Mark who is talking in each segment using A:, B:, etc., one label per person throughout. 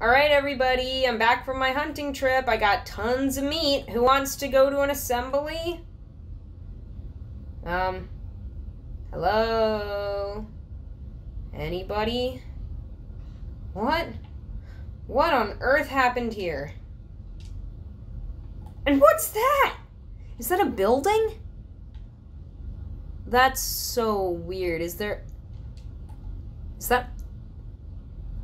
A: Alright, everybody, I'm back from my hunting trip. I got tons of meat. Who wants to go to an assembly? Um, hello? Anybody? What? What on earth happened here? And what's that? Is that a building? That's so weird. Is there. Is that.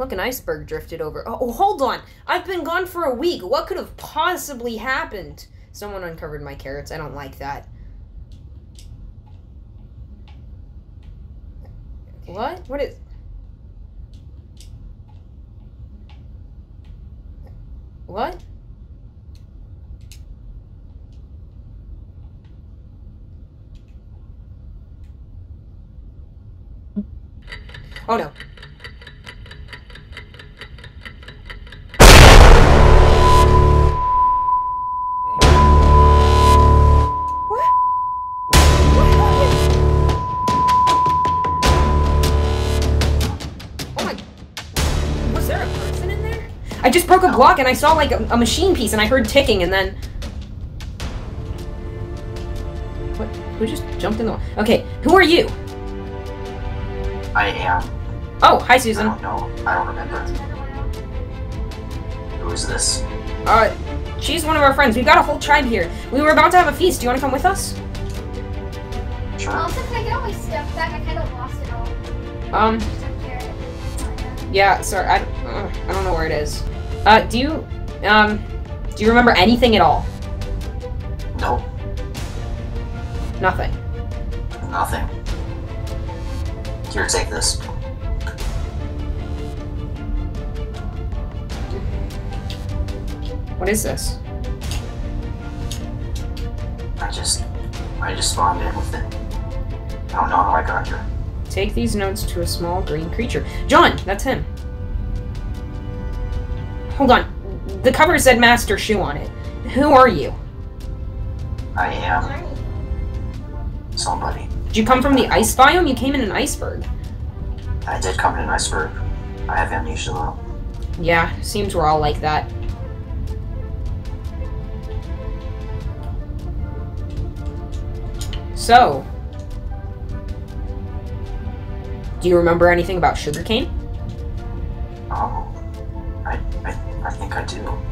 A: Look, an iceberg drifted over. Oh, oh, hold on. I've been gone for a week. What could have possibly happened? Someone uncovered my carrots. I don't like that. What? What is. What? Oh no. A person in there? I just broke a block and I saw like a, a machine piece and I heard ticking and then. What? Who just jumped in the. Okay, who are you?
B: I am.
A: Oh, hi Susan.
B: I
A: Susan.
B: don't know. I don't remember. Who is this?
A: Uh, she's one of our friends. We've got a whole tribe here. We were about to have a feast. Do you want to come with us?
B: Sure.
C: Also, can I get all my stuff back? I kind of lost it all.
A: Um,
C: Just a carrot.
A: yeah, sorry, I, uh, I don't know where it is. Uh, do you, um, do you remember anything at all?
B: No.
A: Nothing.
B: Nothing. Here, take this.
A: What is this?
B: I just, I just spawned in with it. I don't know how I got here.
A: Take these notes to a small green creature. John, that's him. Hold on. The cover said Master Shoe on it. Who are you?
B: I am somebody.
A: Did you come from the ice biome? You came in an iceberg.
B: I did come in an iceberg. I have amnesia though.
A: Yeah, seems we're all like that. So, do you remember anything about sugarcane?
B: I think I do.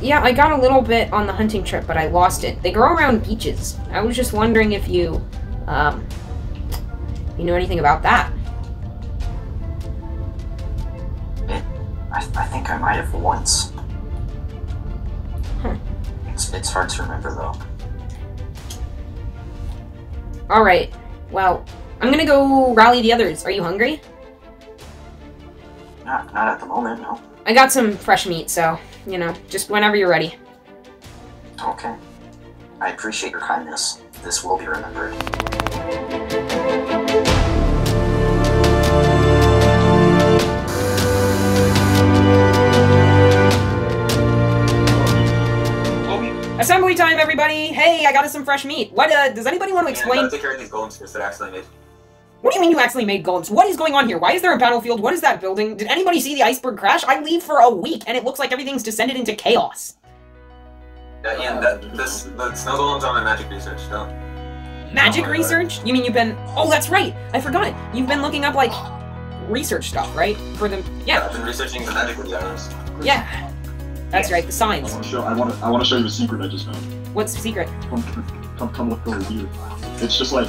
A: Yeah, I got a little bit on the hunting trip, but I lost it. They grow around beaches. I was just wondering if you, um, you know anything about that.
B: It, I, I think I might have once.
A: Huh.
B: It's, it's hard to remember though.
A: All right. Well, I'm gonna go rally the others. Are you hungry?
B: Not, not at the moment, no.
A: I got some fresh meat, so you know, just whenever you're ready.
B: Okay. I appreciate your kindness. This will be remembered.
A: Assembly time, everybody! Hey, I got us some fresh meat. What? Uh, does anybody want to explain?
D: Yeah, take care of these golems first. They're actually made.
A: What do you mean you actually made golems? What is going on here? Why is there a battlefield? What is that building? Did anybody see the iceberg crash? I leave for a week, and it looks like everything's descended into chaos.
D: Yeah, Ian, that this the snow golems on my magic research. Don't.
A: Magic
D: Oh my God.
A: research? You mean you've been? Oh, that's right. I forgot. You've been looking up like research stuff, right? For the
D: Yeah,
A: yeah,
D: I've been researching the magic items.
A: yeah. That's right. The
E: I
A: signs.
E: want to show. I want to. I want to show you the secret I just found.
A: What's the secret?
E: Come, come, come look over here. It's just like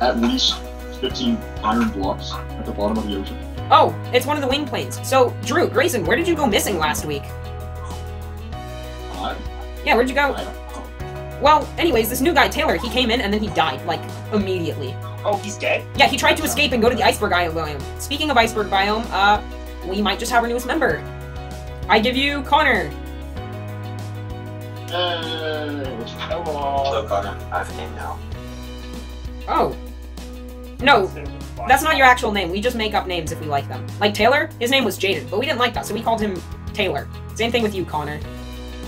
E: at least 15 iron blocks at the bottom of the ocean.
A: Oh, it's one of the wing planes. So, Drew, Grayson, where did you go missing last week?
E: I,
A: Yeah, where'd you go?
E: I don't know.
A: Well, anyways, this new guy Taylor, he came in and then he died like immediately.
F: Oh, he's dead?
A: Yeah, he tried to escape and go to the iceberg biome. Speaking of iceberg biome, uh, we might just have our newest member. I give you Connor.
E: Hey,
F: Hello.
D: Hello, Connor.
B: I have a name now.
A: Oh. No, that's not your actual name. We just make up names if we like them. Like Taylor, his name was Jaden, but we didn't like that, so we called him Taylor. Same thing with you, Connor.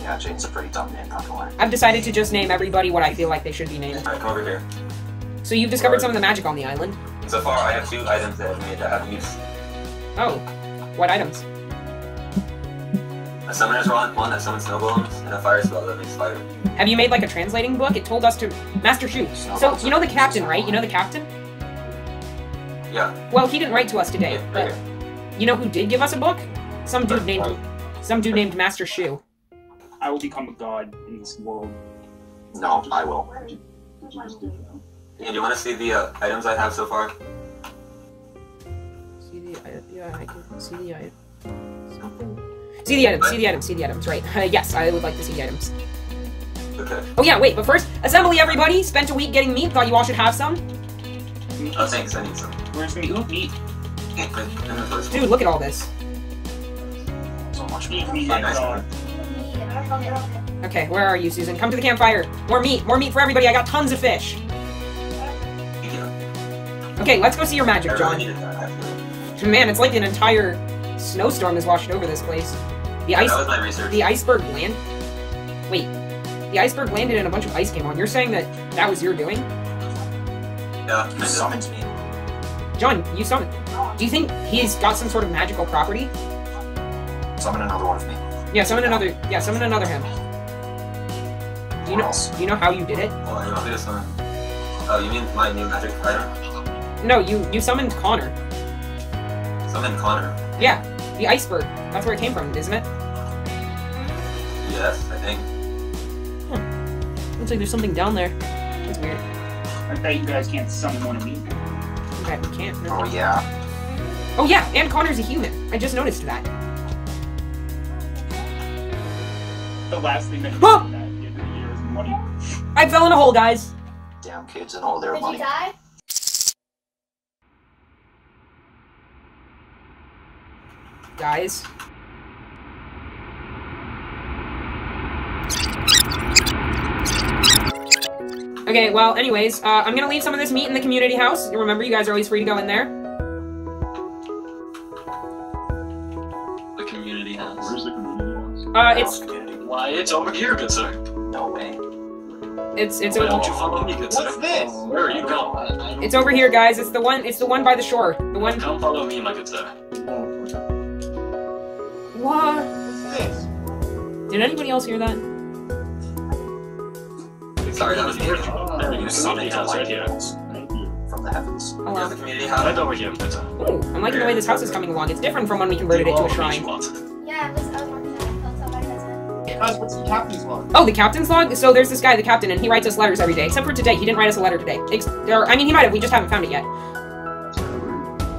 B: Yeah, Jane's a pretty dumb name, not gonna lie.
A: I've decided to just name everybody what I feel like they should be named.
D: Alright, come over here.
A: So you've discovered some of the magic on the island.
D: So far, I have two items that I've made that have use.
A: Oh, what items?
D: A summoner's one, one that summons snow golems, and a fire spell that makes fire.
A: Have you made like a translating book? It told us to Master Shu. So you know the captain, right? You know the captain.
D: Yeah.
A: Well, he didn't write to us today,
D: Yeah,
A: but
D: okay.
A: you know who did give us a book? Some dude named some dude named Master Shu.
F: I will become a god in this world.
B: No, I will.
E: Did you just dig it out?
D: Ian, do you want to see the uh, items I have so far?
A: See the yeah, I can see the item. See the items. See the items. See the items. Right. Uh, yes, I would like to see the items.
D: Okay.
A: Oh yeah, wait, but first, assembly everybody. Spent a week getting meat. Thought you all should have some.
D: Oh, thanks. I need some.
F: Where's me? Ooh, meat.
D: In in the first
A: Dude, look at all this.
B: So much
F: Meat,
B: meat.
F: meat,
D: Yeah, nice uh,
A: Okay, where are you, Susan? Come to the campfire. More meat. More meat for everybody. I got tons of fish. Okay, let's go see your magic,
D: really
A: John.
D: needed that, actually.
A: Man, it's like an entire snowstorm is washed over this place. The ice,
D: that was my research.
A: the iceberg land. Wait, the iceberg landed and a bunch of ice came on. You're saying that that was your doing,
D: Yeah.
B: You summoned me.
A: John? You summoned. Do you think he's got some sort of magical property?
B: Summon another one of me.
A: Yeah, summon another. Yeah, summon another him. Do you
B: What
A: know?
B: else?
A: Do you know how you did it?
D: Oh, you want me to summon? Oh, you mean my new magic item?
A: No, you you summoned Connor.
D: Summon Connor.
A: Yeah, the iceberg. That's where it came from, isn't it?
D: Yes, I think. Hmm.
A: Looks like there's something down there. That's.
F: I bet you guys can't summon one of me.
A: Okay, we can't. no.
B: Oh yeah.
A: Oh yeah, and Connor's a human. I just noticed that.
F: The last thing that you
A: Huh!
F: did at the end of the year is money.
A: I fell in a hole, guys.
B: Damn kids and all their
C: Did you
B: money.
C: die?
A: Guys. Okay, well, anyways, uh, I'm gonna leave some of this meat in the community house. Remember, you guys are always free to go in there.
G: The community house.
E: Where's the community house?
A: Uh, it's.
G: Why, it's over here, good sir.
B: No way.
A: it's it's
G: Why
A: over,
G: don't you follow me, good sir?
F: What's this?
G: Where are you going?
E: I, I don't
A: it's over here, guys. It's the one. It's the one by the shore. The one.
G: Come follow me, my good sir.
E: Oh.
A: What?
F: What's this?
A: Did anybody else hear that?
D: Sorry, that was me.
G: There you go,
B: you summoned
G: community
B: the
G: house right
B: light
G: here.
E: Thank you.
B: from the heavens.
A: Oh,
D: Here's
A: wow.
D: the community
G: Right
D: house.
G: over here, good sir.
A: Ooh, I'm liking the way this house is coming along. It's different from when we converted it to a shrine.
C: Yeah, I was, I was watching that. That's all my cousin.
F: Guys, what's the captain's log?
A: Oh, the captain's log? So there's this guy, the captain, and he writes us letters every day. Except for today. He didn't write us a letter today. Ex- or, I mean, he might have. We just haven't found it yet.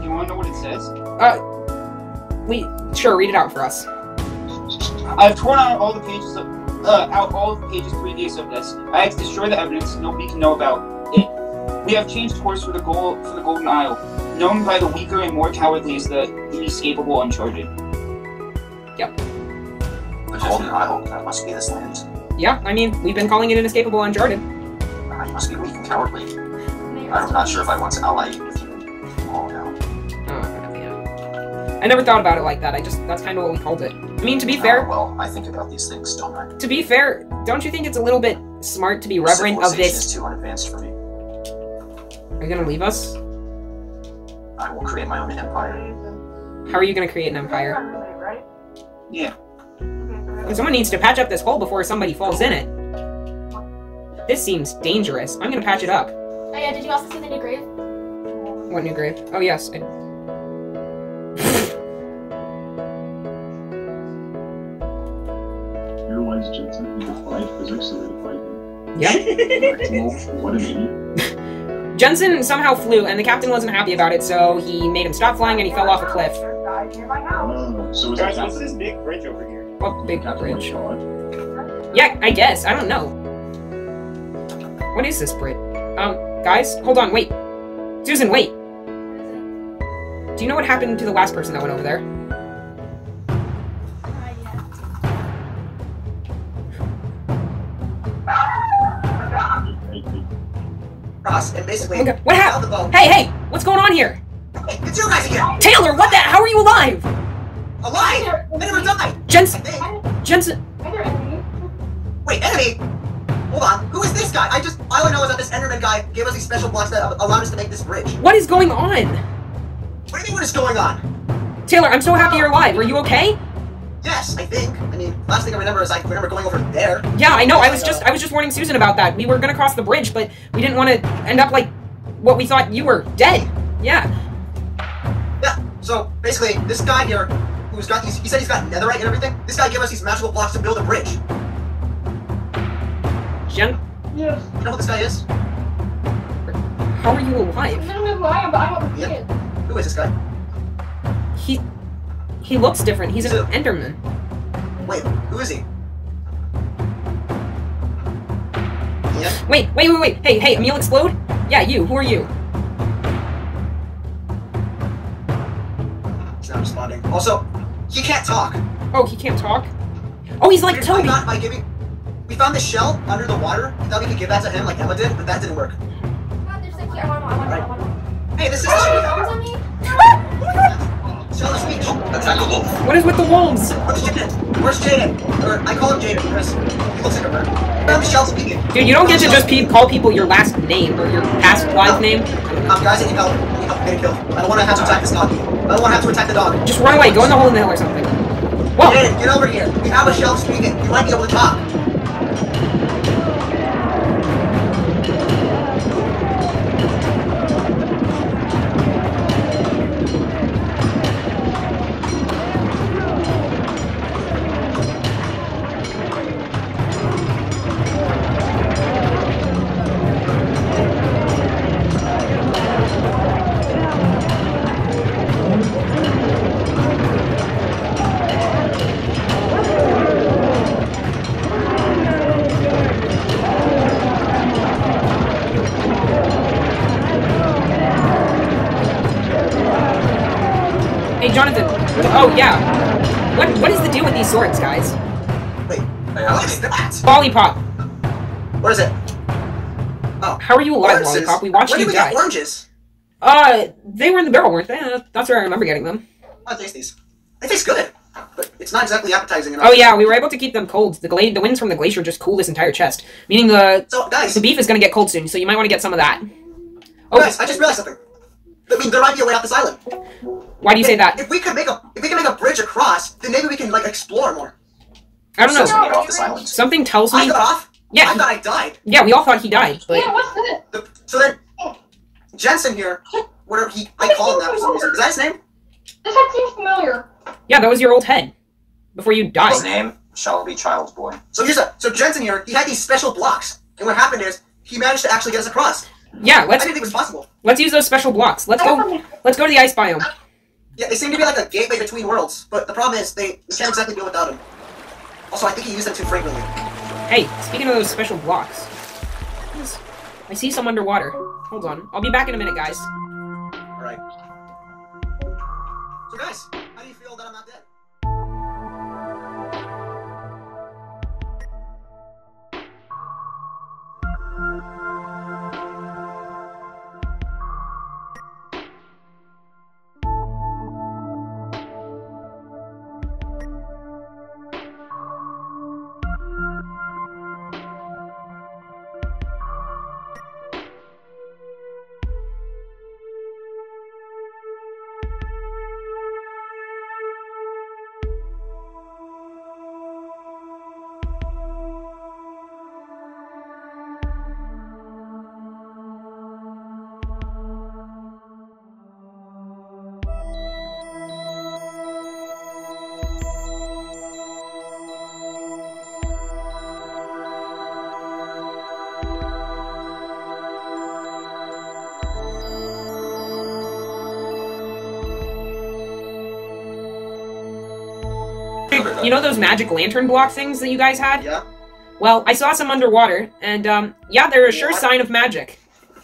F: You wanna know what it says?
A: Uh, we sure read it out for us.
F: I've torn out all the pages of uh, out all of the pages previous of this. I have to destroy the evidence. Nobody can know about it. We have changed course for the goal for the Golden Isle, known by the weaker and more cowardly as the inescapable Uncharted.
D: Yep. is
B: Golden Isle. That must be this land.
A: Yeah, I mean, we've been calling it inescapable uncharted.
B: I must be weak and cowardly. I'm not sure if I want to ally you with you. Oh no.
A: Oh, yeah. I never thought about it like that. I just that's kind of what we called it. I mean, to be
B: Oh,
A: fair,
B: well, I think about these things, don't I?
A: to be fair, don't you think it's a little bit smart to be reverent of
B: Civilization
A: this?
B: is too unadvanced for me.
A: Are you gonna leave us?
B: I will create my own empire.
A: How are you gonna create an empire?
F: Yeah.
A: Someone needs to patch up this hole before somebody falls in it. This seems dangerous. I'm gonna patch it up.
C: Oh yeah, did you also see the new grave?
A: What new grave? Oh yes. I...
E: him.
A: Yeah.
E: What an idiot.
A: Jensen somehow flew, and the captain wasn't happy about it, so he made him stop flying, and he fell off a cliff.
E: Oh, so is
F: Guys, what's this big bridge over here?
A: Oh, big
E: captain
A: bridge.
E: God?
A: Yeah, I guess. I don't know. What is this bridge? Um, guys, hold on, wait. Susan, wait. Do you know what happened to the last person that went over there?
H: Ross, and basically,
A: Okay, what happened? Hey, hey, what's going on here?
H: Hey, it's you guys again!
A: Taylor, what the? How are you alive?
H: Alive! I never died!
A: Jensen. Jensen.
H: Wait, enemy? Hold on, who is this guy? I just, all I know is that this Enderman guy gave us these special blocks that allowed us to make this bridge.
A: What is going on?
H: What do you mean what is going on?
A: Taylor, I'm so happy you're alive. Are you okay?
H: Yes, I think. I mean, last thing I remember is I remember going over there.
A: Yeah, I know. I was just I was just warning Susan about that. We were gonna cross the bridge, but we didn't want to end up like what we thought you were dead. Yeah.
H: Yeah. So basically, this guy here, who's got these, he said he's got netherite and everything. This guy gave us these magical blocks to build a bridge.
A: Jen,
C: Yes.
H: You know who this guy is?
A: how are you alive?
C: I don't know who I am, but I don't
H: Yep.
C: it.
H: Who is this guy?
A: He he looks different. He's an Enderman.
H: Wait, who is he? Yeah.
A: Wait, wait, wait, wait. Hey, hey, Emil explode? Yeah, you. Who are you?
H: He's not responding. Also, he can't talk.
A: Oh, he can't talk. Oh, he's like
H: I
A: Toby.
H: thought by giving, we found this shell under the water. We thought we could give that to him like Emma did, but that didn't work.
C: God, there's like, I want, I want, I want, I want.
H: Hey, this is the shell we
C: Arms
H: have.
C: on me.
H: Shell of speech.
D: Attack a wolf.
A: What is with the wolves?
H: Where's Jaden? Where's Jaden? Or I call him Jaden, Chris. He looks like a bird. The shell speaking.
A: Dude, you don't get to just pe- call people your last name or your past live name.
H: Um, guys, I need help. I need help getting killed. I don't want to have to attack this dog. I don't want to have to attack the dog.
A: Just run away. Go in the hole in the hill or something. Whoa!
H: Jaden, get over here. We have a shell speaking. You might be able to talk.
A: Yeah. What what is the deal with these swords, guys?
H: Wait, what is that?
A: Lollipop.
H: What is it? Oh.
A: How are you alive,
H: Oranges?
A: Lollipop? We watched
H: Where
A: you
H: did we
A: die.
H: get oranges?
A: Uh, they were in the barrel, weren't they? That's where I remember getting them.
H: I taste these. They taste good, but it's not exactly appetizing enough.
A: Oh yeah, we were able to keep them cold. The gla- the winds from the glacier just cool this entire chest, meaning the
H: So, guys,
A: the beef is gonna get cold soon. So you might want to get some of that. Oh,
H: guys, I just realized something. I mean, there might be a way off this island.
A: why do you say that?
H: If we could make a, if we can make a bridge across, then maybe we can like explore more.
A: I don't know.
B: we get off this island.
A: Something tells
H: I
A: me.
H: got off. Yeah. I
A: Yeah,
H: thought I died.
A: yeah. We all thought he died, but
C: Yeah, what's this?
H: The, so then, Jensen here, whatever he, I call him that for some reason. Is that his name?
C: This head seems familiar.
A: yeah, that was your old head before you died.
B: His name shall be Child's Boy.
H: So here's a, so Jensen here, he had these special blocks, and what happened is he managed to actually get us across.
A: Yeah, let's
H: didn't think it was possible.
A: let's use those special blocks. Let's go. Let's go to the ice biome.
H: Yeah, they seem to be like a gateway between worlds, but the problem is they can't exactly deal without him. Also, I think he used them too frequently.
A: Hey, speaking of those special blocks, I see some underwater. Hold on, I'll be back in a minute, guys.
H: All right. So guys, how do you feel that I'm not dead?
A: You know those magic lantern block things that you guys had?
H: Yeah.
A: Well, I saw some underwater, and um, yeah, they're a sure
H: What?
A: sign of magic.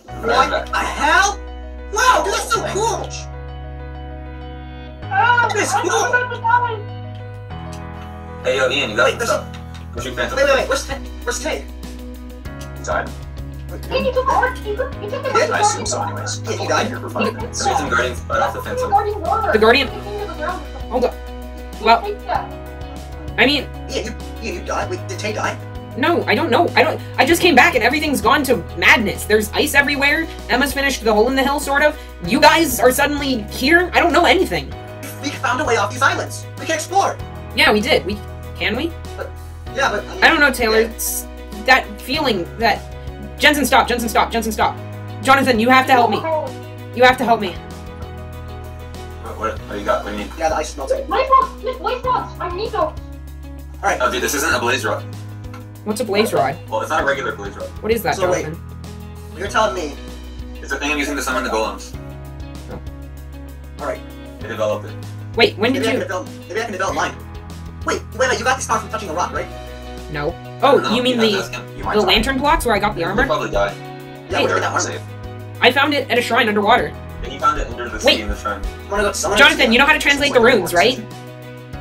H: What the hell? Wow, that's so cool.
C: Oh,
H: That is
C: I'm
H: cool.
C: going to die.
D: Hey, yo, Ian, you got
H: Wait, there's a
D: Pushing Phantom.
H: wait, wait, wait. Where's Tay? Where's Tay?
B: He died.
C: Hey, you took the arch. You took, you took the
H: Yeah,
B: I assume so, anyways.
H: Yeah, he died.
B: here for five minutes.
D: Some Guardians right off the fence.
C: The guardian.
A: The guardian-
C: Take him to the ground or something.
A: Hold up. Well,
C: Take that.
A: I mean,
H: Yeah, you, yeah, you died. Wait, did Tay die?
A: no, I don't know. I don't. I just came back and everything's gone to madness. There's ice everywhere. Emma's finished the hole in the hill, sort of. You guys are suddenly here. I don't know anything.
H: We found a way off these islands. We can explore.
A: Yeah, we did. We can we?
H: Yeah, but I, mean,
A: I don't know, Taylor. It's that feeling that Jensen, stop. Jensen, stop. Jensen, stop. Jonathan, you have to help me. You have to help me.
D: What, what, what do you got? What do you need?
H: Yeah, the ice is melting.
C: Blaze rods! Miss Blaze rods! I need those!
D: Oh, dude, this isn't a blaze rod.
A: What's a blaze rod?
D: Well, it's not a regular blaze rod.
A: What is that,
H: So wait.
A: Jonathan?
H: You're telling me.
D: It's a thing I'm using to summon the golems. Oh.
H: Alright,
D: I developed it.
A: Wait, when did
H: maybe I can
A: you?
H: develop. Maybe I can develop mine. Wait, wait wait. You got this power from touching a rock, right?
A: No. Oh,
D: don't
A: you mean
D: have to
A: the
D: ask him.
B: You might
A: the
B: die.
A: lantern blocks where I got the armor?
D: You'll
A: armor?
D: probably die.
H: Yeah,
A: Hey,
H: we're that armor.
B: safe.
A: I found it at a shrine underwater.
D: And you found it under the
A: Wait.
D: sea in the shrine.
H: Wanna go to someone?
A: Jonathan, you know how to translate the runes, right?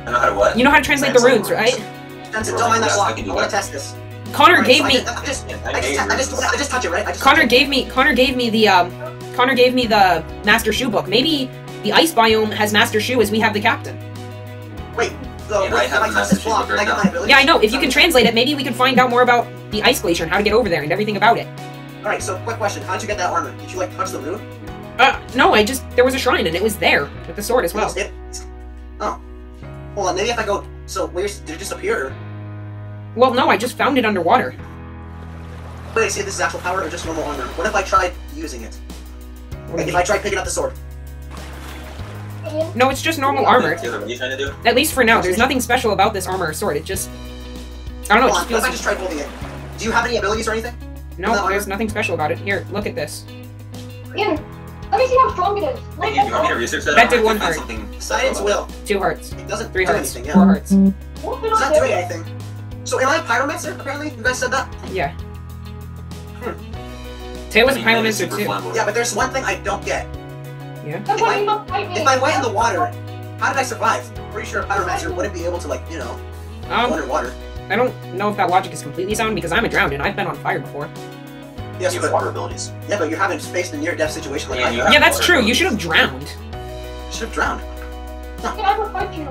D: I know how to what?
A: You know how to translate the runes, right?
H: Jensen, don't mind that
D: Yes,
H: block.
D: I can do
H: I wanna test this.
A: Connor
H: Alright,
A: gave
H: so
A: me
H: I just, I just, I just,
D: runes.
H: I just touch it, right? I just
A: Connor
H: touch it.
A: gave me Connor gave me the um Connor gave me the Master Shoe book. Maybe the ice biome has Master Shoe as we have the captain.
H: Wait, so
D: Yeah,
H: wait,
D: I have
H: I
D: the
H: touch this block,
D: Chief
H: can I
D: right now.
A: Yeah, I know. If you can translate it, maybe we can find out more about the ice glacier and how to get over there and everything about it.
H: Alright, so quick question. How did you get that armor? Did you like touch the rune?
A: Uh, no, I just there was a shrine and it was there with the sword as well.
H: It- oh. Hold on, maybe if I go. So, where's. Did it just appear?
A: Well, no, I just found it underwater.
H: wait, see if this is actual power or just normal armor. What if I tried using it?
A: What
H: Like, if I tried picking up the sword?
A: No, it's just normal armor.
D: What are you trying to do?
A: At least for now, there's nothing special about this armor or sword. It just I don't know. It just
H: on, what if I just tried holding it? Do you have any abilities or anything?
A: no. There's nothing special about it. Here, look at this.
C: Ian, let me see how strong it is.
D: Hey,
C: Let
D: do you want me to research that?
A: That did one
D: find
A: heart.
D: Something
H: Science will.
A: Two hearts,
H: It doesn't
A: three
H: do
A: hearts,
H: anything,
A: four
H: yeah.
A: hearts.
H: It's not doing anything. So, am I a pyromancer, apparently? You guys said that?
A: Yeah. Taylor's a
D: I mean, it's
A: pyromancer too.
D: flammable.
H: Yeah, but there's one thing I don't get.
C: That's why you don't fight me.
H: If I went in the water, how did I survive? Pretty sure a pyromancer wouldn't be able to, like, you know,
A: Um,
H: underwater.
A: I don't know if that logic is completely sound because I'm a drowned and I've been on fire before.
H: Yes,
B: You
H: but
B: water abilities.
H: yeah, but you haven't faced a near-death situation like
D: Yeah,
H: I have.
D: have-
A: Yeah, that's
D: water
A: true. You should have drowned.
H: Should have drowned.
C: I can never fight you.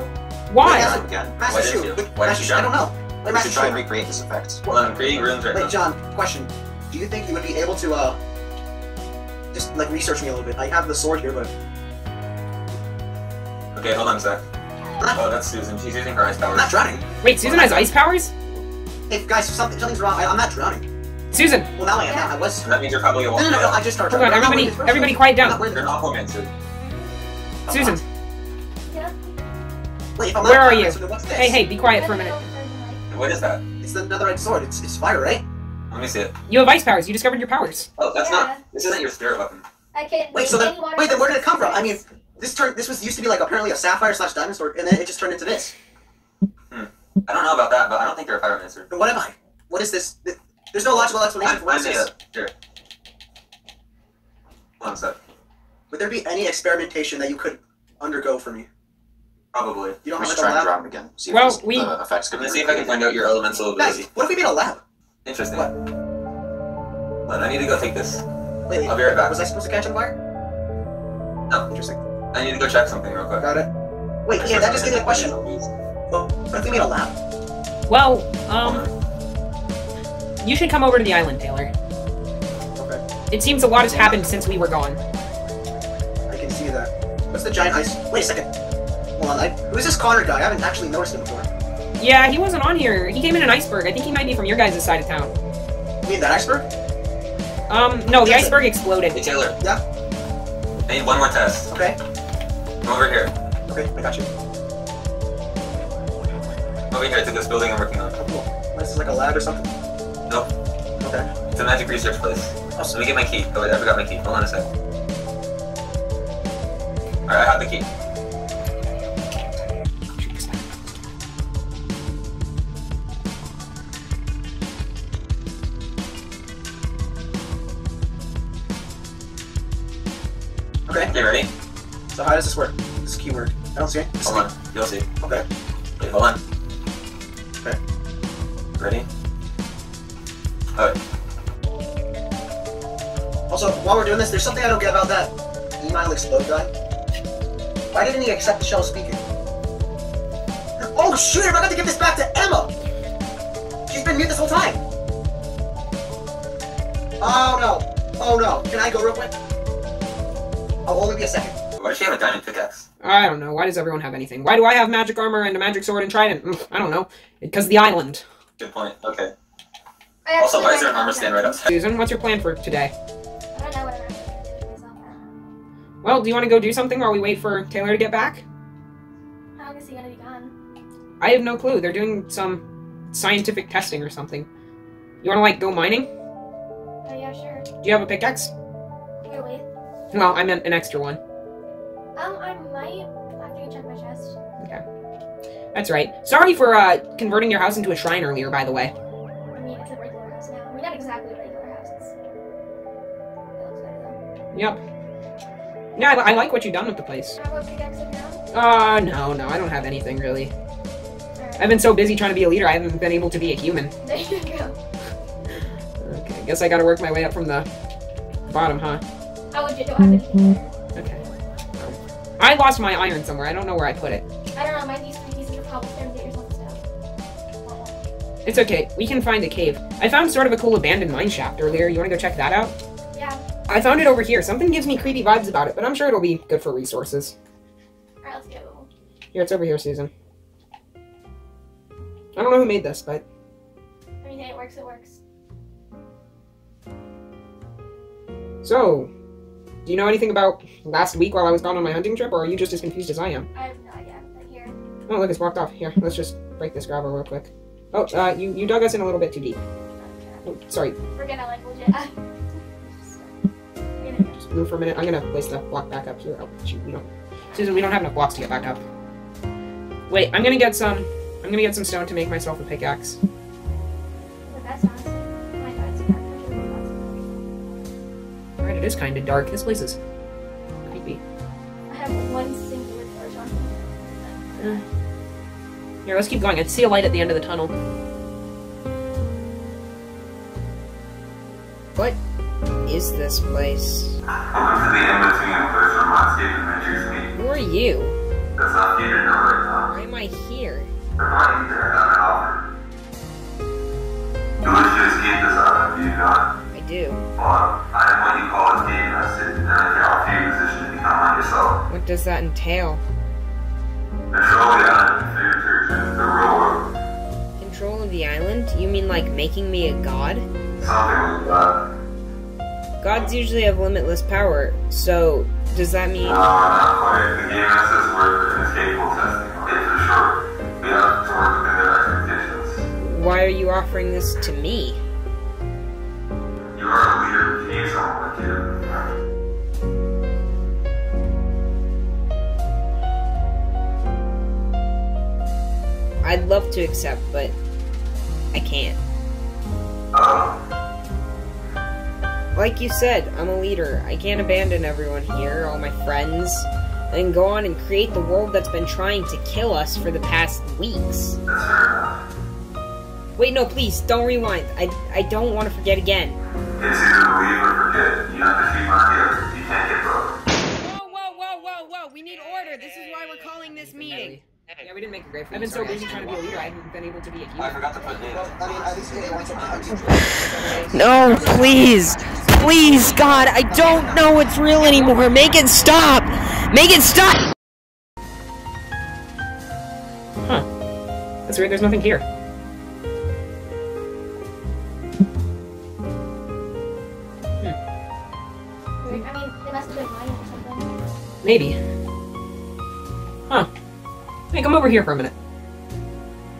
A: Why?
H: Yeah.
B: Again.
H: Master
D: Why did
H: Shoe.
D: you?
H: But
D: Why
H: Master
D: you
H: Shoe, I don't know. Wait,
B: We
H: Master
B: should try and recreate this effect.
D: Well, I'm creating runes right
H: Wait,
D: now.
H: John, question. Do you think you would be able to, uh, just, like, research me a little bit? I have the sword here, but...
D: Okay, hold on a sec.
H: I'm
D: Oh, that's Susan. She's using her ice powers.
H: I'm
D: powers.
H: not drowning.
A: Wait, Susan has ice powers?
H: Hey, guys, something, something's wrong. I, I'm not drowning.
A: Susan,
H: Well, now I am. Now I was...
D: That means you're probably a
H: No, no, no, no, I just started
A: hold on,
H: drowning. I'm not
A: everybody, everybody, quiet
H: one. I'm not
A: down.
H: wearing
D: You're
H: this-
D: an aquamancer.
H: I'm
A: Susan.
C: Yeah.
H: Wait, if I'm
A: Where
H: not
A: are you?
H: what's this?
A: hey, hey, be quiet for a minute.
D: What is that?
H: It's the netherite sword. It's, it's fire, right?
D: Let me see it.
A: You have ice powers. You discovered your powers.
D: Oh, that's
C: Yeah.
D: not. This isn't your spirit weapon.
C: I can't.
H: Wait, so then... Wait, then where did it come from? I mean, this turned... This was used to be, like, apparently a sapphire slash diamond sword, and then it just turned into this. Hmm.
D: I don't know about that, but I don't think you're a pyromancer.
H: Then what am I? What is this? Th- There's no logical explanation
D: I,
H: for what
D: I
H: this
D: made
H: is.
D: Here. Hold sec.
H: Would there be any experimentation that you could undergo for me?
D: Probably.
H: You don't
B: We
H: have
B: should
H: like a
B: try and
H: lab?
B: drown again. See if
A: Well,
B: this-
A: we-
B: the effects
D: I'm
B: can be
D: gonna see if I can find out your elemental ability.
H: Guys, what if we made a lab?
D: Interesting.
H: What?
D: But I need to go take this.
H: Wait,
D: I'll be right back.
H: was I supposed to catch on fire?
D: No.
H: Interesting.
D: I need to go check something real quick.
H: Got it. Wait, yeah, that just gave me a question. Well, what if we made a lab?
A: Well, um,
D: on.
A: You should come over to the island, Taylor.
H: Okay,
A: It seems a lot has happened since we were gone.
H: I can see that. What's the giant ice? Wait a second. Hold on, I, who's this Connor guy? I haven't actually noticed him before.
A: Yeah, he wasn't on here. He came in an iceberg. I think he might be from your guys' side of town.
H: You mean that iceberg?
A: Um, no, the iceberg exploded.
D: Hey Taylor.
H: Yeah.
D: I need one more test.
H: Okay,
D: Come over here.
H: okay, I got you.
D: Over here to this building I'm working on.
H: Oh, cool. What, is this like a lab or something?
D: Nope.
H: Okay.
D: It's a magic research place.
H: Oh,
D: So let me get my key. Oh wait, I forgot my key. Hold on a sec. Alright, I have the key.
H: Okay,
D: Okay, ready?
H: so how does this work? This keyword. I don't see it.
D: Hold on. You'll see.
H: Okay.
D: Wait, hold on.
H: Okay.
D: Ready?
H: Also, while we're doing this, there's something I don't get about that email explode guy. Why didn't he accept the shell speaking? Oh shoot! I forgot to give this back to Emma. She's been mute this whole time. Oh no! Oh no! Can I go real quick? I'll only be a second.
D: Why does she have a diamond pickaxe?
A: I don't know. Why does everyone have anything? Why do I have magic armor and a magic sword and trident? Mm, I don't know. Because the island.
D: Good point. Okay.
C: I
D: Also, why is there an armor stand right outside?
A: Susan, what's your plan for today? Well, do you want to go do something while we wait for Taylor to get back?
C: How long is he gonna be gone?
A: I have no clue. They're doing some scientific testing or something. You want to like go mining?
C: Oh yeah, sure.
A: Do you have a pickaxe?
C: Really?
A: Well, I meant an extra one.
C: Um, I might to go check my chest. Okay.
A: That's right. Sorry for uh, converting your house into a shrine earlier, by the way.
C: I mean, it's a regular house now. I mean, not exactly a regular house. It's... It looks better though.
A: Yep. Yeah, I, I like what you've done with the place.
C: Can I have a pickaxe of your own?
A: Uh, no, no, I don't have anything really.
C: Alright.
A: I've been so busy trying to be a leader, I haven't been able to be a human.
C: There you go.
A: Okay, guess I gotta work my way up from the bottom, huh?
C: I legit don't have anything there.
A: Okay. I lost my iron somewhere. I don't know where I put it.
C: I don't know, might use three pieces of cobblestone to get yourself a stone.
A: It's okay. We can find a cave. I found sort of a cool abandoned mine shaft earlier. You want to go check that out?
C: Yeah.
A: I found it over here. Something gives me creepy vibes about it, but I'm sure it'll be good for resources.
C: Alright, let's go.
A: Here, it's over here, Susan. I don't know who made this, but
C: I mean, hey, it works, it works.
A: so. Do you know anything about last week while I was gone on my hunting trip, or are you just as confused as I am?
C: I have no idea. But here.
A: Oh, look, it's walked off. Here, let's just break this gravel real quick. Oh, uh, you, you dug us in a little bit too deep.
C: Okay.
A: Oh, sorry,
C: Forget I like legit. We're gonna go.
A: just move for a minute. I'm gonna place the block back up here. Oh, shoot, we don't. Susan, we don't have enough blocks to get back up. Wait, I'm gonna get some. I'm gonna get some stone to make myself a pickaxe.
C: That's honestly. My god, it's dark. I should have bought
A: Alright, it is kind of dark. This place is creepy.
C: I have one singular torch on me.
A: Uh, here, let's keep going. I see a light at the end of the tunnel. What is this place?
I: Welcome to the in-between place where Mindscape and matrix meet.
A: Who are you?
I: That's not for you to know right
A: Why am I here?
I: now. They're not I'm an offer. You wish to escape this island, do you not?
A: I do.
I: Well, I am what you call a game master, and I can offer you a position to become one yourself.
A: What does that entail?
I: Control the island for your church and the real world.
A: Control of the island? You mean like making me a god?
I: Something like that.
A: Gods usually have limitless power, so does that mean
I: No, not quite. The work is capable testing, for sure. We have to work within their expectations.
A: why are you offering this to me?
I: You are a leader, you need someone like you.
A: I'd love to accept, but I can't.
I: Um,
A: Like you said, I'm a leader. I can't abandon everyone here, all my friends, and go on and create the world that's been trying to kill us for the past weeks.
I: that's fair enough.
A: Wait, no, please, don't rewind. I, I don't want to forget again.
I: It's either believe or forget. You have to keep on. You can't get both.
A: Whoa, whoa, whoa, whoa, whoa! We need order. This is why we're calling this meeting. Yeah, we didn't make a great. I've been so busy trying to be a leader, I haven't been able to be a
D: I
A: human.
D: forgot to put names.
H: Well, I mean, at least you want something.
A: No, please, please, God, I don't know what's real anymore. Make it stop. Make it stop. Huh? That's weird. There's nothing here.
C: I mean, they must have been mining or something.
A: Maybe. Huh? Hey, come over here for a minute.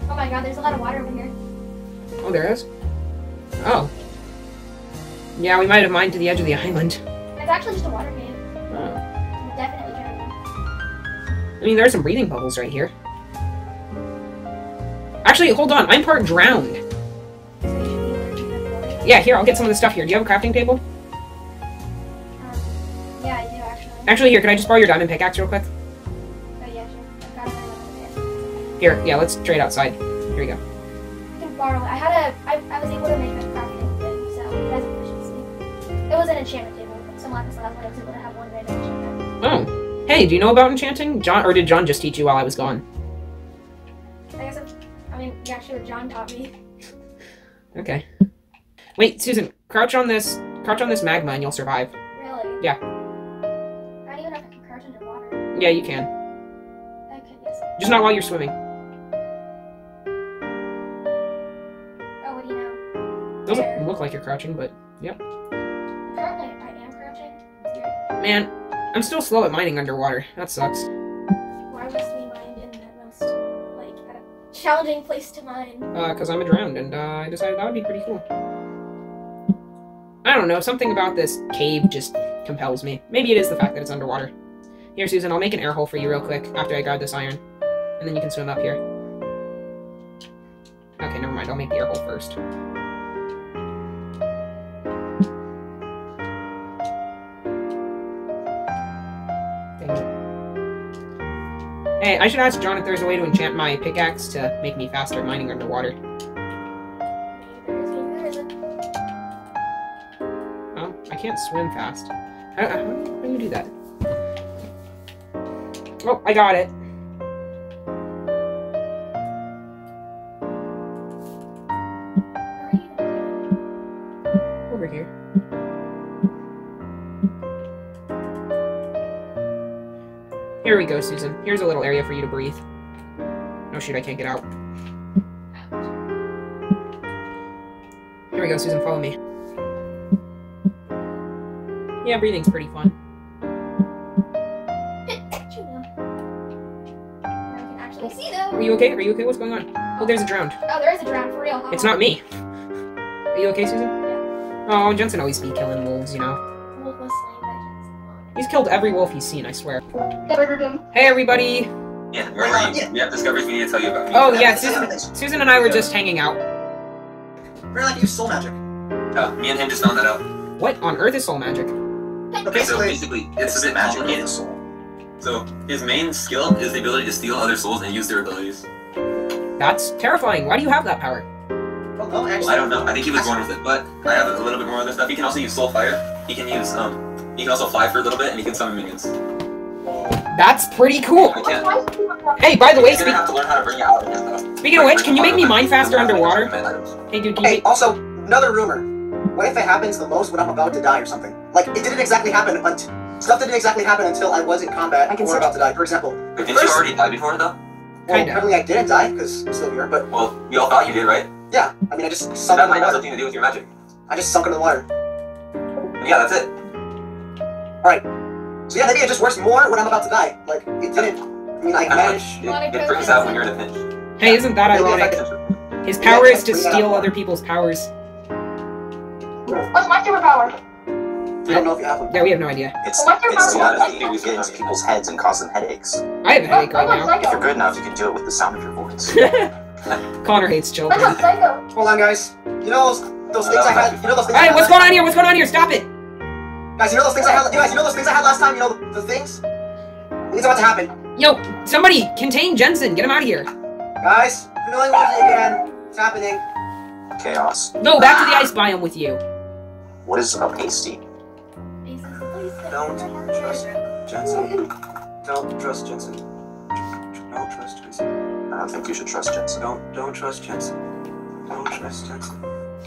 C: Oh my god, there's a lot of water over here.
A: Oh, there is. Yeah, we might have mined to the edge of the island.
C: It's actually just a water cave.
A: Oh.
C: Definitely drowning.
A: I mean, there are some breathing bubbles right here. Actually, hold on. I'm part drowned.
C: So you should be allergic to water.
A: Yeah, here, I'll get some of the stuff here. Do you have a crafting table?
C: Um, yeah, I do actually.
A: Actually, here, can I just borrow your diamond pickaxe real quick?
C: Oh yeah, sure. I've got it right there.
A: Here, yeah, let's trade outside. Here we go.
C: I can borrow it. I had a. I, I was able to make enchantment table. Someone else last I was to have one random enchantment.
A: Oh. Hey, do you know about enchanting? John, or did John just teach you while I was gone?
C: I guess. If, I mean, yeah, sure. John taught me.
A: Okay. Wait, Susan, crouch on this, crouch on this magma and you'll survive.
C: Really?
A: Yeah.
C: I don't even know if I can crouch underwater.
A: Yeah, you can.
C: Okay, yes.
A: Just not while you're swimming.
C: Oh, what do you know?
A: Doesn't look like you're crouching, but
C: Apparently,
A: man, I'm still slow at mining underwater. That sucks.
C: Why was we mined in the most, like, a challenging place to mine?
A: Uh, cause I'm a drowned, and uh, I decided that would be pretty cool. I don't know, something about this cave just compels me. Maybe it is the fact that it's underwater. Here, Susan, I'll make an air hole for you real quick after I grab this iron. And then you can swim up here. Okay, never mind, I'll make the air hole first. Hey, I should ask John if there's a way to enchant my pickaxe to make me faster mining underwater. Oh, I can't swim fast. How, how, how do you do that? Oh, I got it. Here we go, Susan. Here's a little area for you to breathe. Oh shoot, I can't get out. Here we go, Susan, follow me. Yeah, breathing's pretty fun.
C: What you know? Now I can actually see them.
A: Are you okay? Are you okay? What's going on? Oh, there's a drowned.
C: Oh, there is a drowned, for real. Huh?
A: It's not me. Are you okay, Susan? Oh, Jensen always be killing wolves, you know. He's killed every wolf he's seen, I swear. Hey, everybody!
D: Yeah, remember you, you have discoveries we need to tell you about.
A: Oh, yeah, Susan. Susan and I were just hanging out.
H: Very like use soul magic.
D: Uh, me and him just found that out.
A: What on earth is soul magic?
H: But
D: Okay, so
H: basically,
D: basically, it's a bit
B: magic of
D: complicated.
B: soul.
D: So his main skill is the ability to steal other souls and use their abilities.
A: That's terrifying. Why do you have that power?
H: well,
D: Well,
H: actually,
D: I don't know. I think he was born with it, but I have a little bit more other stuff. He can also use soul fire. He can use um. He can also fly for a little bit, and he can summon minions.
A: That's pretty cool.
D: I can.
A: Hey, by the way, speak,
D: have to learn how to bring it out. again, though.
A: speaking of which, can you make me mine faster underwater? Hey, dude, can
H: Hey,
A: make...
H: also, another rumor. What if it happens the most when I'm about to die or something? Like, it didn't exactly happen until... Stuff didn't exactly happen until I was in combat
A: I can
H: or about to die. For example,
D: Wait, didn't you already die before though?
H: well,
A: Kinda.
H: apparently I didn't die, because I'm still here, but
D: Well, we all thought you did, right?
H: yeah. I mean, I just
D: So
H: sunk
D: that
H: into
D: might
H: the
D: have something to do with your magic.
H: I just sunk into the water.
D: Yeah, that's it.
H: Alright. So yeah, maybe it just works more when I'm about to die. Like, it didn't... I mean, I
D: Kinda like
H: managed...
D: it, it brings out when you're in a pinch.
A: Hey, isn't that
H: Maybe
A: ironic?
H: if
A: His power
H: Yeah,
A: is to steal other people's powers.
C: What's my superpower?
H: I don't know if you have one.
A: Yeah, we have no idea.
B: It's,
C: What's your
B: it's
C: power?
B: to get into people's heads and cause them headaches.
A: I have a headache right now.
B: If you're good enough, you can do it with the sound of your voice.
A: Connor hates children.
H: Hold on, guys. You know those, those things I had... You know those things I
A: Hey,
H: had
A: what's going on here? What's going on here? Stop it!
H: Guys, you know those things I had... You guys, you know those things I had last time? You know the, the things? It's about to happen.
A: Yo, somebody contain Jensen. Get him out of here.
H: Guys, feeling woozy again. It's happening.
B: Chaos.
A: No, back to the ice biome with you.
B: What is a pasty?
H: Don't trust Jensen. Don't trust Jensen. Don't trust Jensen.
B: I don't think you should trust Jensen.
H: Don't don't trust Jensen. Don't trust Jensen.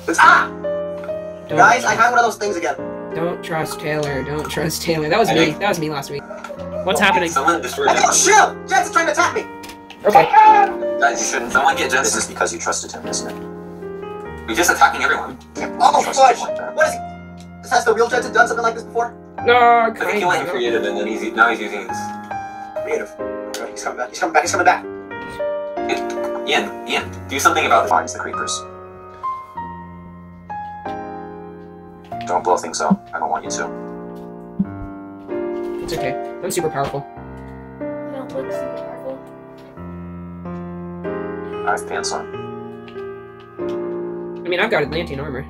H: It's ah!
A: Don't,
H: Guys, I had one of those things again.
A: Don't trust Taylor. Don't trust Taylor. That was
D: I
A: me.
D: think-
A: That was me last week. What's happening?
D: Someone destroyed
H: I think
D: Jensen.
H: chill! Jensen's trying to attack me!
A: Okay.
D: Guys, you shouldn't. Someone get
B: This is because you trusted him, isn't it?
D: We're just attacking everyone.
H: Oh,
B: Trust
H: fudge!
B: like.
H: What is he? Has the real Jensen done something like this before?
A: No,
D: I think he went
A: kind
D: creative and then he's now he's using his.
H: Creative. Okay, he's coming back. He's coming back. He's coming back.
D: Ian, Ian, do something about the
B: Finds the creepers. Don't blow things up. I don't want you to.
A: It's okay. I'm super powerful.
C: You don't look super powerful.
B: I have pants on.
A: I mean, I've got Atlantean armor.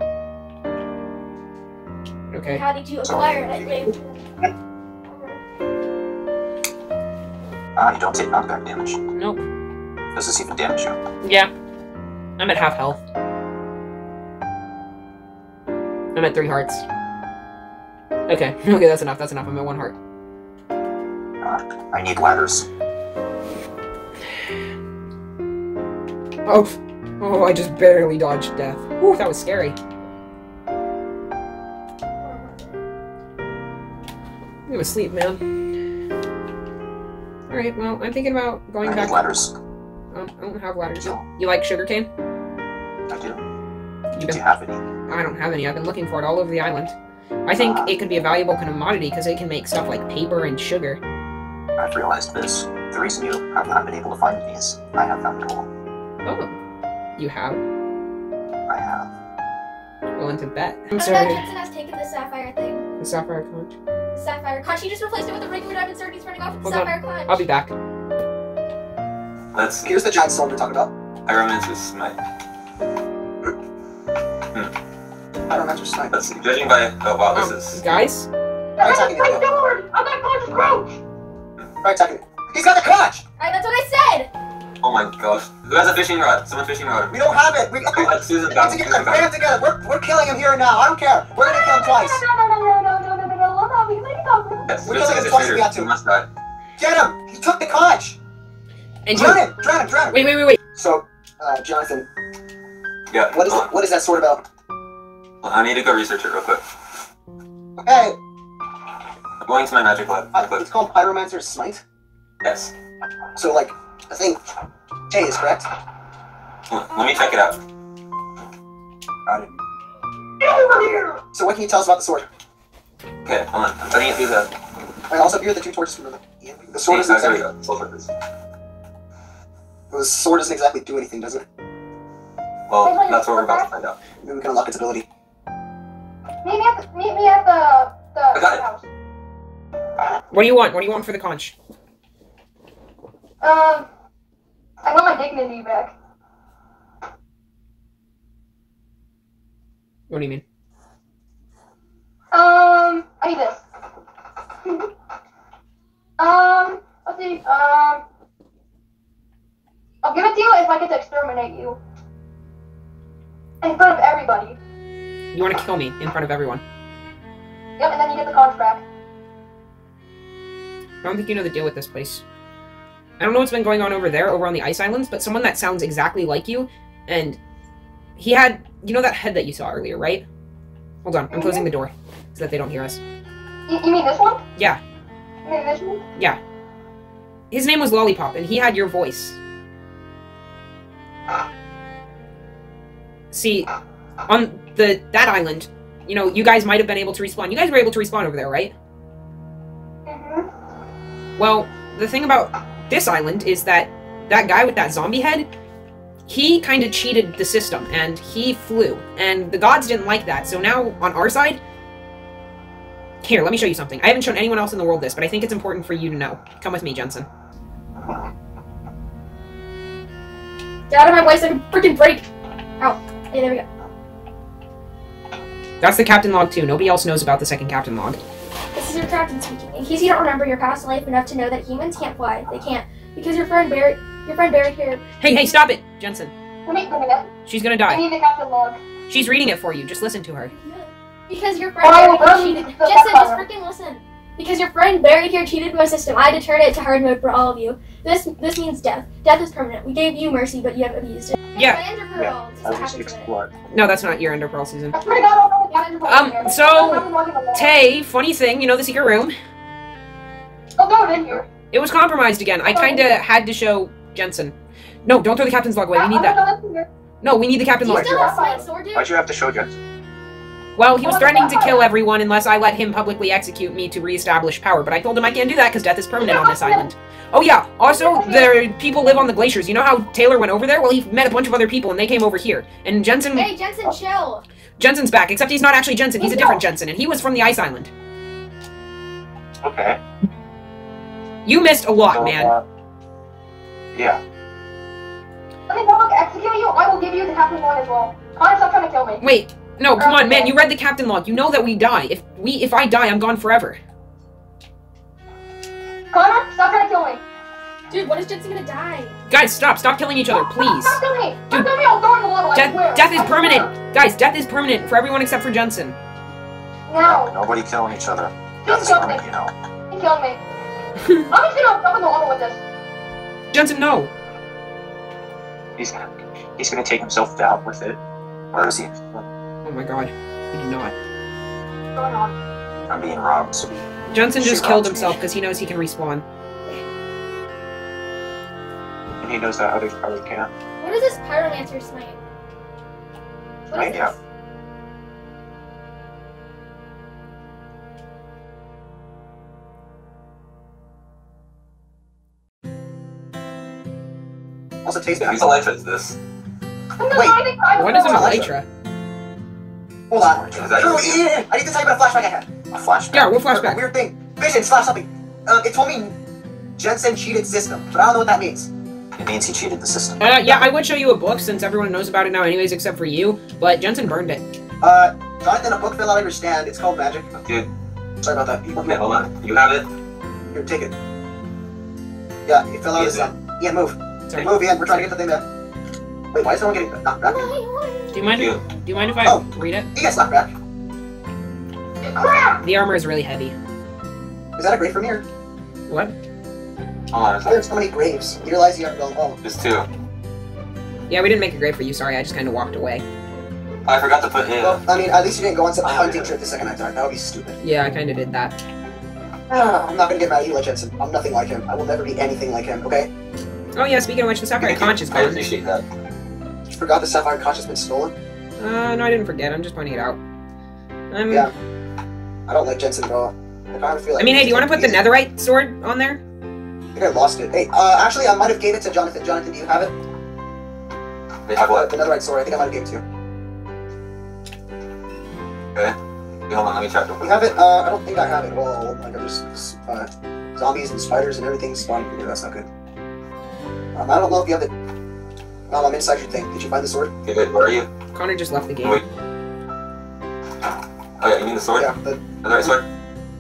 A: Okay.
C: How did you acquire it, Dave?
B: Ah, you don't take knockback damage.
A: Nope.
B: Does this even damage you?
A: Yeah. I'm at half health. I'm at three hearts. Okay. Okay, that's enough. That's enough. I'm at one heart.
B: Ah, I need ladders.
A: Oh. Oh, I just barely dodged death. Ooh, that was scary. I'm asleep, man. Alright, well, I'm thinking about going
B: I
A: back. Um, I don't have ladders.
B: No.
A: You like sugarcane?
B: I do.
A: You
B: Do
A: been,
B: you have any?
A: I don't have any. I've been looking for it all over the island. I think it could be a valuable commodity because it can make stuff like paper and sugar.
B: I've realized this. The reason you have not been able to find these, I have found it all.
A: Oh, you have.
B: I have.
A: Willing to bet. I'm
C: I know
A: sorry.
C: Jensen has taken the sapphire thing.
A: The sapphire conch.
C: The sapphire conch. He just replaced it with a regular diamond sword. He's running off with the
A: Hold on.
C: sapphire conch.
A: I'll be back.
D: Let's.
H: Here's the giant sword we're talking about.
D: Pyromancer's smite.
H: Pyromancer's smite.
D: Let's see. Judging by oh wow, this
A: Um,
D: is
A: guys,
H: Right attacking it.
C: sword! I'm not going to crouch!
H: Right attacking it. He's got the clutch!
C: Alright, that's what I said!
D: oh my gosh. Who has a fishing rod? Someone fishing rod.
H: We don't have it! We,
D: Oh, uh, Susan
H: Get
D: got it.
H: together,
D: Susan got
H: band
D: it.
H: together. We're, we're killing him here and now. I don't care. We're gonna kill him twice.
C: No, no, no, no, no, no, no, no, no, no, no, no, no.
D: Yes,
H: We're
D: Susan
H: killing
D: is a
H: him twice if
D: traitor.
H: we have to.
D: He must die.
H: Get him! He took the conch!
A: and you.
H: Drown him! Drown him! Drown him!
A: Wait, wait, wait, wait.
H: So, uh, Jonathan,
D: Yeah.
H: what is
D: hold on.
H: what is that sword about?
D: I need to go research it real quick.
H: Okay,
D: I'm going to my magic lab.
H: uh, it's called Pyromancer's Smite.
D: Yes.
H: So, like, I think Jay is correct.
D: Let me check it out.
H: Got it. Get over here! So, what can you tell us about the sword?
D: Okay, hold on. I'm putting it through the.
H: And also, here the two torches from the. The sword doesn't
D: there we
H: exactly,
D: go. Soul purpose.
H: the sword doesn't exactly do anything, does it?
D: Well, that's what we're about to find out.
H: Maybe we can unlock its ability.
C: Meet me at the, meet me at the, the
D: I got it.
C: house.
A: What do you want? What do you want for the conch?
C: Um, I want my dignity back.
A: What do you mean?
C: Um, I need this. um, let's see. Um, I'll give it to you if I get to exterminate you in front of everybody.
A: You want to kill me in front of everyone?
C: Yep, and then you get the contract.
A: I don't think you know the deal with this place. I don't know what's been going on over there, over on the ice islands, but someone that sounds exactly like you, and he had, you know that head that you saw earlier, right? Hold on, I'm mm-hmm. closing the door so that they don't hear us.
C: You, you mean this one?
A: Yeah.
C: You mean this one? Yeah.
A: His name was Lollipop, and he had your voice. Ah. See, on the that island, you know, you guys might have been able to respawn. You guys were able to respawn over there, right?
C: Mm-hmm.
A: Well, the thing about this island is that that guy with that zombie head, he kind of cheated the system and he flew. And the gods didn't like that. So now on our side, here, let me show you something. I haven't shown anyone else in the world this, but I think it's important for you to know. Come with me, Jensen.
C: Get out of my way so I can freaking break. Oh, Hey, there we go.
A: That's the captain log too. Nobody else knows about the second captain log.
C: This is your captain speaking. In case you don't remember your past life enough to know that humans can't fly, they can't because your friend Barry, your friend Barry here.
A: Hey, hey, stop it, Jensen.
C: Let me, let me.
A: She's gonna die.
C: I
A: die.
C: need the captain log.
A: She's reading it for you. Just listen to her.
C: Because your friend
J: Oh,
C: Barry cheated. Jensen, just freaking listen. Because your friend Barry here cheated my system. I had to turn it to hard mode for all of you. This this means death. Death is permanent. We gave you mercy, but you have abused it.
A: Yeah.
C: My ender pearl. This is
B: I just
C: happens to it.
B: explore.
A: No, that's not your Ender Pearl season.
J: I swear to God, I'll probably get into
A: Um, so,
J: I'm not walking alone.
A: Tay, funny thing, you know the secret room?
J: I'll go in here.
A: It was compromised again. I kinda had to show Jensen. No, don't throw the captain's log away. We need that.
J: gonna go in here.
A: No, we need the captain
C: Do you
A: log.
C: still have smite?
B: Why'd you have to show Jensen?
A: Well, he was threatening to kill everyone unless I let him publicly execute me to reestablish power, but I told him I can't do that because death is permanent on this island. Oh yeah, also, there people live on the glaciers. You know how Taylor went over there? Well, he met a bunch of other people and they came over here. And Jensen,
C: Hey, Jensen, chill.
A: Jensen's back, except he's not actually Jensen, he's a different Jensen, and he was from the ice island.
B: Okay.
A: You missed a lot,
B: So,
A: man.
B: uh, yeah.
J: Let me public execute you. I will give you the happy one as well. Connor, stop trying to kill me.
A: Wait, no, come on, man, you read the captain log. You know that we die. If we if I die, I'm gone forever.
J: Connor, stop trying to kill me.
C: Dude, what is Jensen gonna die?
A: Guys, stop, stop killing each other, please.
J: Stop killing me.
A: Dude.
J: Stop killing me. I'll throw in the level. I
A: Death, death is
J: I swear.
A: permanent. Guys, death is permanent for everyone except for Jensen.
J: No.
B: Nobody killing each other.
J: Please
B: That's
J: kill
B: permanent,
J: me.
B: you know.
J: He killed me. I'm just gonna jump in the water with this.
A: Jensen, no.
B: He's gonna he's gonna take himself out with it. Where is he?
A: Oh my god, he did not.
J: What's going on?
B: I'm being robbed.
A: Jensen just killed himself because he knows he can respawn.
H: And he knows that others probably can't.
C: What is this pyromancer smite? What
H: Right,
C: is
H: yeah.
C: this?
H: Also, taste
D: Whose elytra is this?
H: Wait,
A: What is an
H: Elytra?
A: Elytra?
H: hold on.
D: Is that
H: Drew,
D: you?
H: yeah, yeah, yeah. I need to tell you about a flashback I had. A flashback?
A: Yeah, what
H: A
A: flashback?
H: weird thing. Vision slash something. Uh, it told me Jensen cheated system, but I don't know what that means.
B: It means he cheated the system.
A: Uh, yeah, I would show you a book since everyone knows about it now, anyways, except for you. But Jensen burned it.
H: Uh, Jonathan, a book fell out of your stand. It's called Magic.
D: Dude,
H: Sorry about that. You
D: okay, hold on. You have it?
H: Here, take it. Yeah, it fell out of his stand. Ian, move.
A: Sorry.
H: Move, Ian. We're trying to get the thing there. Wait, why is someone getting knocked back?
A: Do you mind?
D: You.
A: Do you mind if I
H: Oh.
A: read it?
H: He gets knocked back.
A: The armor is really heavy.
H: Is that a grave from here?
A: What?
D: Hold on a
H: I so many graves. You realize you haven't gone home.
D: There's two.
A: Yeah, we didn't make a grave for you. Sorry, I just kind of walked away.
D: I forgot to put in.
H: Well, I mean, at least you didn't go on some
D: Oh,
H: hunting
D: yeah.
H: trip the second I died. That would be stupid.
A: Yeah, I kind of did that.
H: Ah, I'm not gonna get mad at Eli Jensen. I'm nothing like him. I will never be anything like him, okay?
A: Oh yeah, speaking of which, the sapphire
D: Thank you.
A: conch is
D: I appreciate that.
H: You forgot the Sapphire Conch has been stolen?
A: Uh, no, I didn't forget. I'm just pointing it out. Um,
H: Yeah. I don't like Jensen at all. I kind of feel like
A: I mean, hey, do you want to put the netherite sword on there?
H: think I lost it. Hey, uh, actually, I might have gave it to Jonathan. Jonathan, do you have it?
D: They have what?
H: The netherite sword. I think I might have gave it to you.
D: Okay. Wait, hold on, let me check real
H: You have it? Uh, I don't think I have it at all. Like, there's uh, zombies and spiders and everything spawning here. That's not good. Um, I don't know if you have it. Um, I'm inside your thing. Did you find the sword?
D: Okay, wait, where are you?
A: Connor just left the game.
D: Wait. Oh yeah, you mean the sword?
H: Yeah, the,
D: The right sword?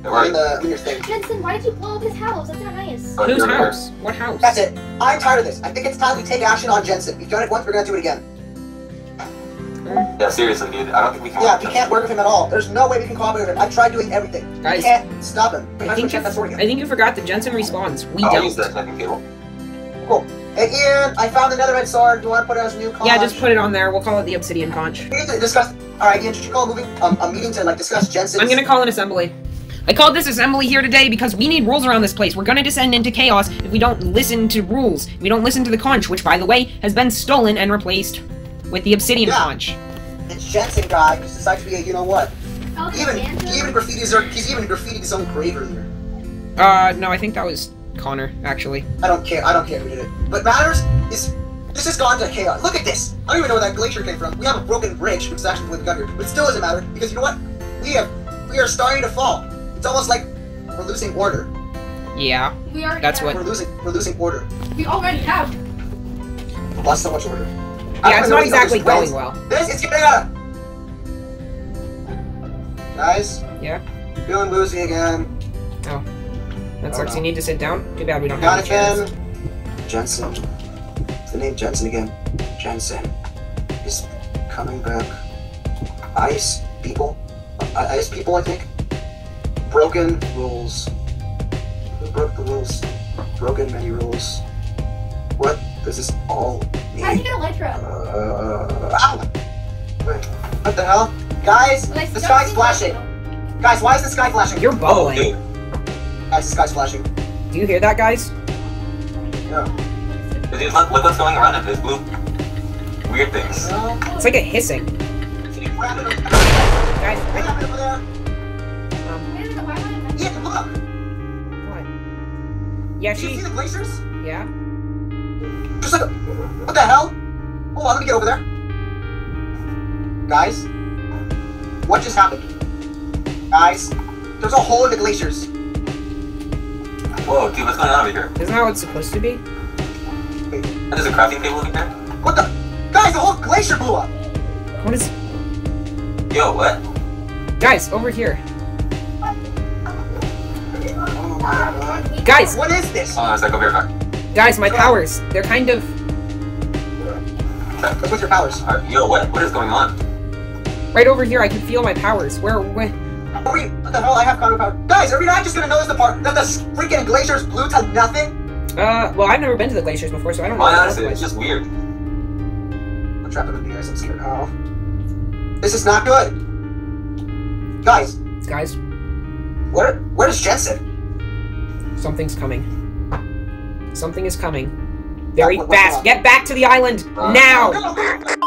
D: Where are
H: in
D: you?
H: the, in your thing.
C: Jensen, why did you blow up his house? That's not nice.
D: Oh,
A: Whose
D: you're there.
A: house? What house?
H: That's it. I'm tired of this. I think it's time we take action on Jensen. We've done it once, we're gonna do it again.
D: Yeah, seriously, dude. I don't think we can.
H: Yeah, we can't work with him at all. There's no way we can cooperate with him. I've tried doing everything. We
A: Guys,
H: can't stop him. We
A: I think, you, I think you forgot that Jensen respawns. We
D: I'll
A: don't.
D: use the connecting cable.
H: Hey Ian, I found another red sword. Do you want to put it as a new conch?
A: Yeah, just put it on there. We'll call it the obsidian conch.
H: We need to discuss. All right, Ian, should you call a moving um, a meeting to like discuss Jensen's?
A: I'm gonna call an assembly. I called this assembly here today because we need rules around this place. We're gonna descend into chaos if we don't listen to rules. If we don't listen to the conch, which, by the way, has been stolen and replaced with the obsidian
H: Yeah.
A: conch.
H: It's Jensen guy who's decided to be a you know what?
C: Oh,
H: even
C: Santa?
H: he even graffiti's he's even graffitied his own grave earlier.
A: Uh, no, I think that was Connor, actually.
H: I don't care. I don't care who did it. What matters is this has gone to chaos. Look at this. I don't even know where that glacier came from. We have a broken bridge, which is actually where we got here, but it still doesn't matter because you know what? We have we are starting to fall. It's almost like we're losing order.
A: Yeah.
C: We already
A: That's
C: have.
A: what-
H: We're losing we're losing order.
C: We already have.
H: We lost so much order.
A: Yeah, it's not exactly going well.
H: This it's getting out. Guys.
A: Yeah?
H: Feeling woozy again. Oh.
A: That
H: Oh,
A: sucks.
H: no.
A: You need to sit down. Too bad we don't have any chairs.
H: Jonathan. Jensen. It's the name Jensen again. Jensen is coming back. Ice people. I- Ice people, I think. Broken rules. Who broke the rules? Broken many rules. What does this all mean?
C: How'd you get Elytra?
H: Uh, ow! Wait, what the hell? Guys, the sky's flashing. Guys, why is the sky flashing?
A: You're
D: Oh,
A: bubbling.
D: dude.
H: Guys, the sky's flashing.
A: Do you hear that, guys?
H: No.
D: Dude, look, look what's going around in this blue. Weird things.
A: It's like a hissing.
H: What
A: Guys,
H: What
A: I,
H: happened over
A: um,
C: Wait a minute, why am I-
H: Ian, look!
A: what? Yeah,
H: Do you see the glaciers?
A: Yeah.
H: Just like a, what the hell? Hold on, let me get over there. Guys, what just happened? Guys, there's a hole in the glaciers.
D: Whoa, dude, what's going on over here?
A: Isn't that what it's supposed to be?
D: And there's a crafting table over here?
H: What the? Guys, the whole glacier blew up.
A: What is.
D: Yo, what?
A: Guys, over here.
H: Oh my god.
A: Guys,
H: What is this?
D: Oh, it's like over here.
A: guys, my powers. They're kind of.
H: What's your powers?
D: Alright, Yo, what? What is going on?
A: Right over here, I can feel my powers. Where. where
H: Are we, what the hell? I have counter power. Guys, are we not just gonna notice the part that the freaking glaciers blew to nothing?
A: uh, well, I've never been to the glaciers before, so I don't know.
D: Honestly, it's just weird.
H: I'm trapped in the guys. I'm scared. Oh. This is not good. Guys,
A: Guys,
H: where where is Jensen?
A: something's coming. Something is coming. Very fast. Get back to the island now.
H: Go, go, go.